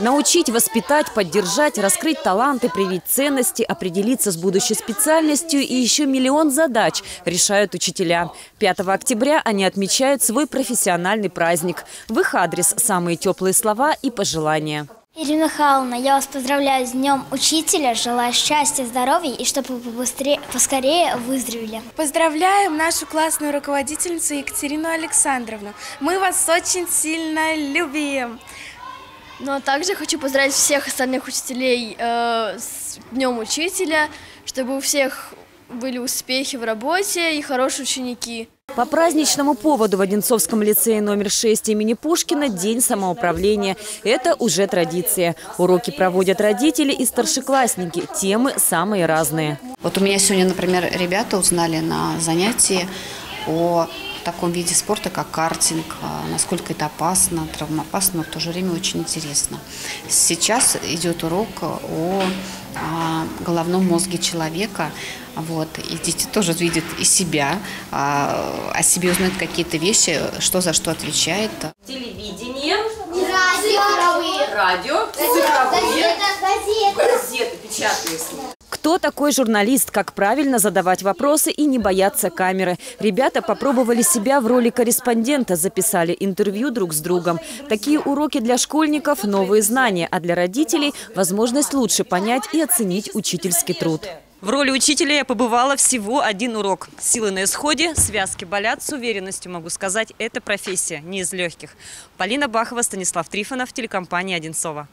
Научить, воспитать, поддержать, раскрыть таланты, привить ценности, определиться с будущей специальностью и еще миллион задач решают учителя. 5 октября они отмечают свой профессиональный праздник. В их адрес самые теплые слова и пожелания. Ирина Михайловна, я вас поздравляю с Днем Учителя, желаю счастья, здоровья и чтобы вы побыстрее, поскорее выздоровели. Поздравляем нашу классную руководительницу Екатерину Александровну. Мы вас очень сильно любим. Ну а также хочу поздравить всех остальных учителей э, с Днем Учителя, чтобы у всех были успехи в работе и хорошие ученики. По праздничному поводу в Одинцовском лицее номер 6 имени Пушкина День самоуправления. Это уже традиция. Уроки проводят родители и старшеклассники. Темы самые разные. Вот у меня сегодня, например, ребята узнали на занятии о таком виде спорта, как картинг, а, насколько это опасно, травмоопасно, но в то же время очень интересно. Сейчас идет урок о а, головном мозге человека, вот, и дети тоже видят и себя, а, о себе узнают какие-то вещи, что за что отвечает. Телевидение, Радио, радио, газеты, газеты печатные кто такой журналист, как правильно задавать вопросы и не бояться камеры. Ребята попробовали себя в роли корреспондента, записали интервью друг с другом. Такие уроки для школьников – новые знания, а для родителей – возможность лучше понять и оценить учительский труд. В роли учителя я побывала всего один урок. Силы на исходе, связки болят. С уверенностью могу сказать, это профессия, не из легких. Полина Бахова, Станислав Трифонов, телекомпания «Одинцова».